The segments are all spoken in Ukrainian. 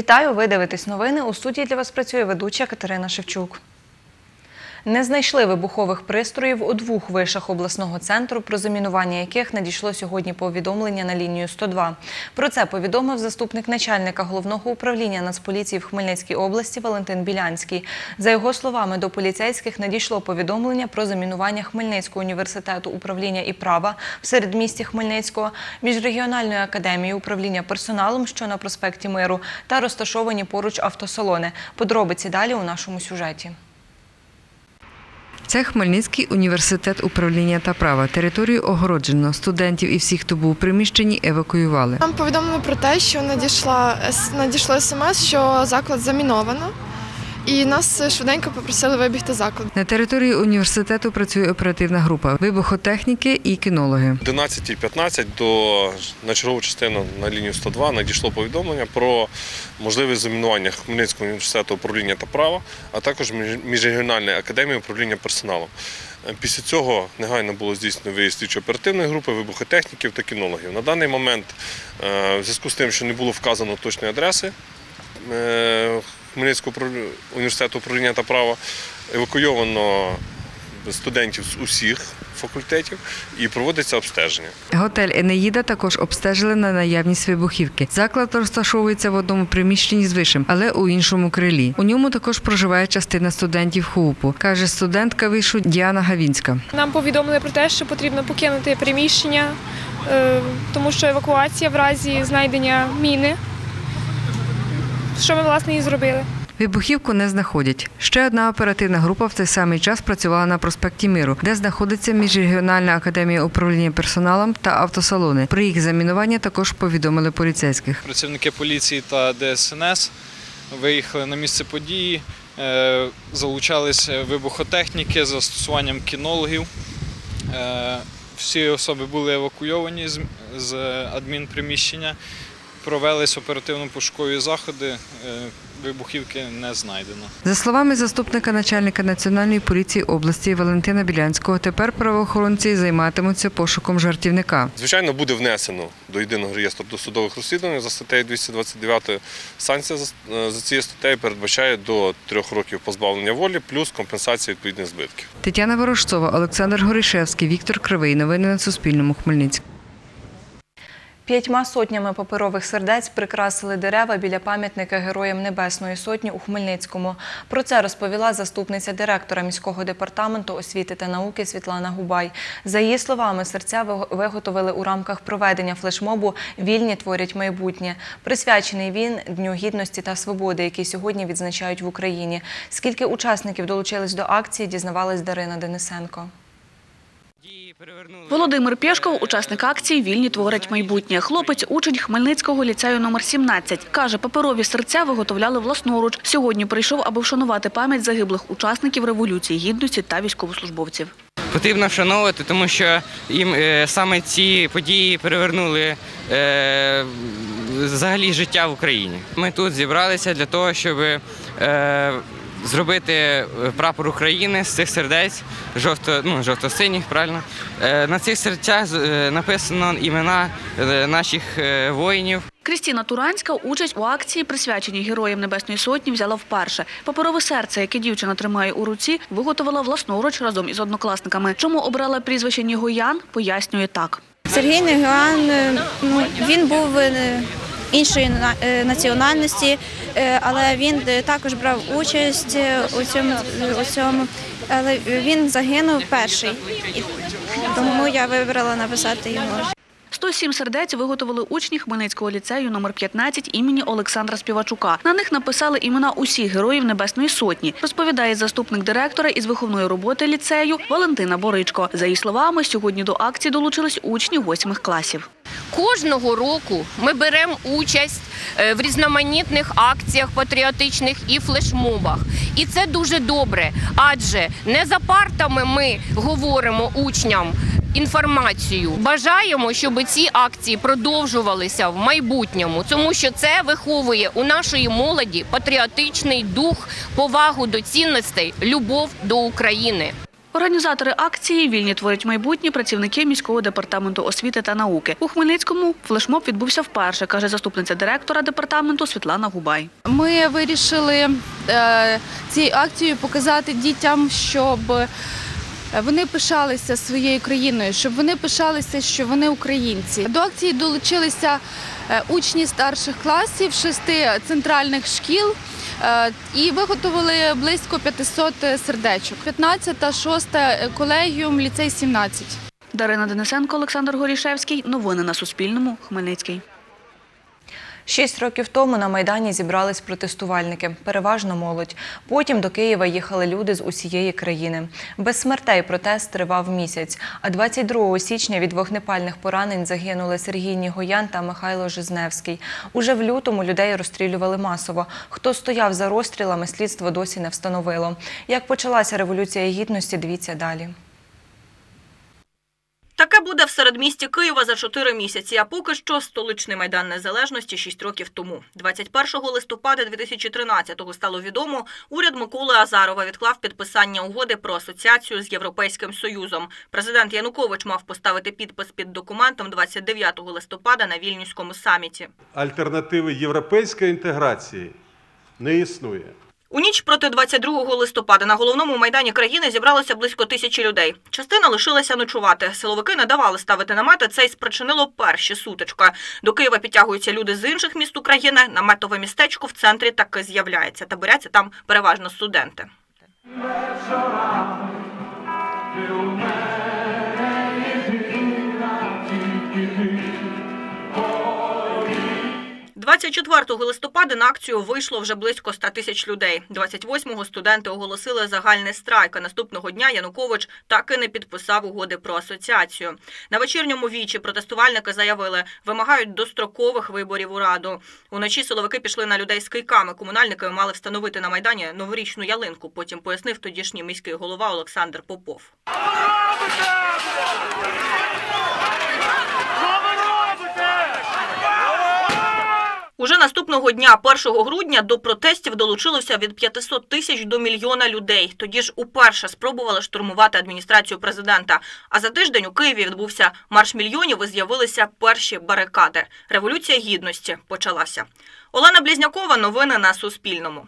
Вітаю! Ви дивитесь новини. У студії для вас працює ведуча Катерина Шевчук. Не знайшли вибухових пристроїв у двох вишах обласного центру, про замінування яких надійшло сьогодні повідомлення на лінію 102. Про це повідомив заступник начальника головного управління Нацполіції в Хмельницькій області Валентин Білянський. За його словами, до поліцейських надійшло повідомлення про замінування Хмельницького університету управління і права в середмісті Хмельницького, міжрегіональної академії управління персоналом, що на проспекті Миру, та розташовані поруч автосалони. Подробиці далі у нашому сюжеті. Це Хмельницький університет управління та права. Територію огороджено. Студентів і всіх, хто був у приміщенні, евакуювали. Нам повідомили про те, що надійшла надійшло смс, що заклад заміновано, і нас швиденько попросили вибігти з закладу. На території університету працює оперативна група вибухотехніки і кінологи. 11.15 до на чергову частину на лінію 102 надійшло повідомлення про можливість замінування Хмельницького університету управління та права, а також між- міжрегіональної академії управління персоналом. Е, Після цього негайно було здійснено виїзд слідчо-оперативної групи, вибухотехніків та кінологів. На даний момент, е, в зв'язку з тим, що не було вказано точної адреси е, Хмельницького університету управління та права, евакуйовано студентів з усіх факультетів і проводиться обстеження. Готель Енеїда також обстежили на наявність вибухівки. Заклад розташовується в одному приміщенні з вишем, але у іншому крилі. У ньому також проживає частина студентів ХУПу, каже студентка вишу Діана Гавінська. Нам повідомили про те, що потрібно покинути приміщення, е, тому що евакуація в разі знайдення міни. Що ми власне і зробили. Вибухівку не знаходять. Ще одна оперативна група в цей самий час працювала на проспекті Миру, де знаходиться міжрегіональна академія управління персоналом та автосалони. Про їх замінування також повідомили поліцейських. Працівники поліції та ДСНС виїхали на місце події, е, залучалися вибухотехніки з застосуванням кінологів. Е, Всі особи були евакуйовані з- з адмінприміщення, провелись оперативно-пошукові заходи, е, вибухівки не знайдено. За словами заступника начальника національної поліції області Валентина Білянського, тепер правоохоронці займатимуться пошуком жартівника. Звичайно, буде внесено до єдиного реєстру досудових розслідувань за статтею 229. Санкція за, е, за цією статтею передбачає до трьох років позбавлення волі плюс компенсація відповідних збитків. Тетяна Ворожцова, Олександр Горішевський, Віктор Кривий. Новини на Суспільному. Хмельницький. П'ятьма сотнями паперових сердець прикрасили дерева біля пам'ятника Героям Небесної Сотні у Хмельницькому. Про це розповіла заступниця директора міського департаменту освіти та науки Світлана Губай. За її словами, серця виготовили у рамках проведення флешмобу Вільні творять майбутнє. Присвячений він Дню гідності та свободи, який сьогодні відзначають в Україні. Скільки учасників долучились до акції, дізнавалась Дарина Денисенко. Володимир Пєшков – учасник акції «Вільні творять майбутнє». Хлопець – учень Хмельницького ліцею номер 17. Каже, паперові серця виготовляли власноруч. Сьогодні прийшов, аби вшанувати пам'ять загиблих учасників Революції Гідності та військовослужбовців. Потрібно вшановувати, тому що їм е, саме ці події перевернули е, взагалі життя в Україні. Ми тут зібралися для того, щоб е, зробити прапор України з цих сердець, жовто, ну, жовто-синіх, правильно. Е, на цих серцях е, написано імена е, наших е, воїнів. Крістіна Туранська участь у акції, присвяченій Героям Небесної Сотні, взяла вперше. Паперове серце, яке дівчина тримає у руці, виготовила власноруч разом із однокласниками. Чому обрала прізвище Нігоян, пояснює так. Сергій е, ну, він був е, іншої е, національності, е, але він е, також брав участь у цьому, у цьому. Але він загинув перший, тому я вибрала написати його. 107 сердець виготовили учні Хмельницького ліцею номер 15 імені Олександра Співачука. На них написали імена усіх героїв Небесної Сотні, розповідає заступник директора із виховної роботи ліцею Валентина Боричко. За її словами, сьогодні до акції долучились учні восьмих класів. Кожного року ми беремо участь е, в різноманітних акціях патріотичних і флешмобах. І це дуже добре, адже не за партами ми говоримо учням інформацію. Бажаємо, щоб ці акції продовжувалися в майбутньому, тому що це виховує у нашої молоді патріотичний дух, повагу до цінностей, любов до України. Організатори акції Вільні творять майбутнє працівники міського департаменту освіти та науки. У Хмельницькому флешмоб відбувся вперше, каже заступниця директора департаменту Світлана Губай. Ми вирішили е, цією акцією показати дітям, щоб вони пишалися своєю країною, щоб вони пишалися, що вони українці. До акції долучилися е, учні старших класів шести центральних шкіл. Е, І виготовили близько 500 сердечок. 15 6 колегіум, ліцей 17. Дарина Денисенко, Олександр Горішевський. Новини на Суспільному. Хмельницький. Шість років тому на Майдані зібрались протестувальники, переважно молодь. Потім до Києва їхали люди з усієї країни. Без смертей протест тривав місяць. А 22 січня від вогнепальних поранень загинули Сергій Нігоян та Михайло Жизневський. Уже в лютому людей розстрілювали масово. Хто стояв за розстрілами, слідство досі не встановило. Як почалася революція гідності, дивіться далі. Таке буде в середмісті Києва за чотири місяці. А поки що столичний майдан незалежності шість років тому, 21 листопада 2013-го стало відомо. Уряд Миколи Азарова відклав підписання угоди про асоціацію з Європейським Союзом. Президент Янукович мав поставити підпис під документом 29 листопада на вільнюському саміті. Альтернативи європейської інтеграції не існує. У ніч проти 22 листопада на головному майдані країни зібралося близько тисячі людей. Частина лишилася ночувати. Силовики не давали ставити намети. Це й спричинило перші сутички. До Києва підтягуються люди з інших міст України. Наметове містечко в центрі таки з'являється. Таборяться там переважно студенти. 24 листопада на акцію вийшло вже близько 100 тисяч людей. 28-го студенти оголосили загальний страйк. А наступного дня Янукович так і не підписав угоди про асоціацію. На вечірньому вічі протестувальники заявили, вимагають дострокових виборів у раду. Уночі силовики пішли на людей з кийками. Комунальники мали встановити на майдані новорічну ялинку. Потім пояснив тодішній міський голова Олександр Попов. Уже наступного дня, 1 грудня, до протестів долучилося від 500 тисяч до мільйона людей. Тоді ж уперше спробували штурмувати адміністрацію президента. А за тиждень у Києві відбувся марш мільйонів і з'явилися перші барикади. Революція гідності почалася. Олена Блізнякова. Новини на Суспільному.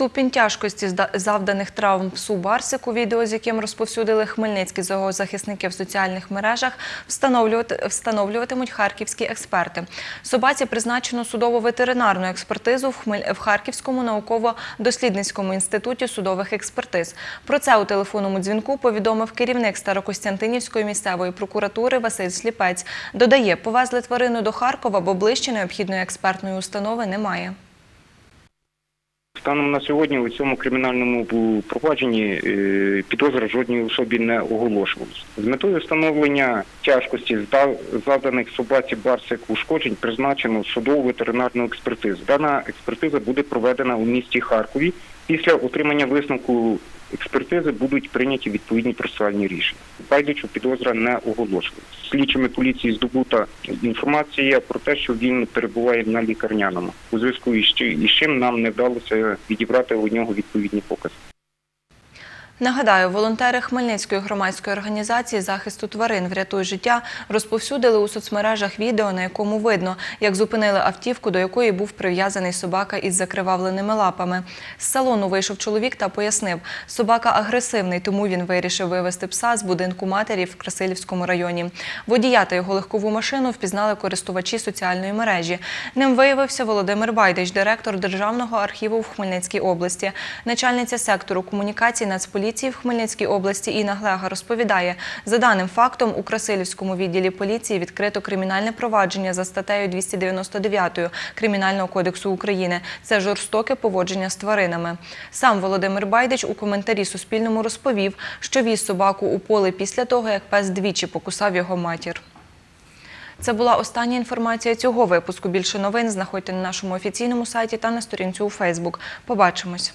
Ступінь тяжкості завданих травм псу Барсику, відео з яким розповсюдили хмельницькі зоозахисники в соціальних мережах, встановлювати- встановлюватимуть харківські експерти. Собаці призначено судово-ветеринарну експертизу в Харківському науково-дослідницькому інституті судових експертиз. Про це у телефонному дзвінку повідомив керівник Старокостянтинівської місцевої прокуратури Василь Сліпець. Додає, повезли тварину до Харкова, бо ближче необхідної експертної установи немає. Станом на сьогодні у цьому кримінальному провадженні підозри підозра жодній особі не оголошувалась. З метою встановлення тяжкості заданих собаці Барсик ушкоджень призначено судову ветеринарну експертизу. Дана експертиза буде проведена у місті Харкові. Після отримання висновку експертизи будуть прийняті відповідні процесуальні рішення. Байдичу підозра не оголошується. Слідчими поліції здобута інформація про те, що він перебуває на лікарняному. У зв'язку із чим нам не вдалося відібрати у нього відповідні покази. Нагадаю, волонтери Хмельницької громадської організації захисту тварин «Врятуй життя» розповсюдили у соцмережах відео, на якому видно, як зупинили автівку, до якої був прив'язаний собака із закривавленими лапами. З салону вийшов чоловік та пояснив, собака агресивний, тому він вирішив вивезти пса з будинку матері в Красилівському районі. Водія та його легкову машину впізнали користувачі соціальної мережі. Ним виявився Володимир Байдич, директор Державного архіву в Хмельницькій області. Начальниця сектору комунікацій Нацполіції в Хмельницькій області Інна Глега розповідає, за даним фактом у Красилівському відділі поліції відкрито кримінальне провадження за статтею 299 Кримінального кодексу України. Це жорстоке поводження з тваринами. Сам Володимир Байдич у коментарі Суспільному розповів, що віз собаку у поле після того, як пес двічі покусав його матір. Це була остання інформація цього випуску. Більше новин знаходьте на нашому офіційному сайті та на сторінці у Фейсбук. Побачимось.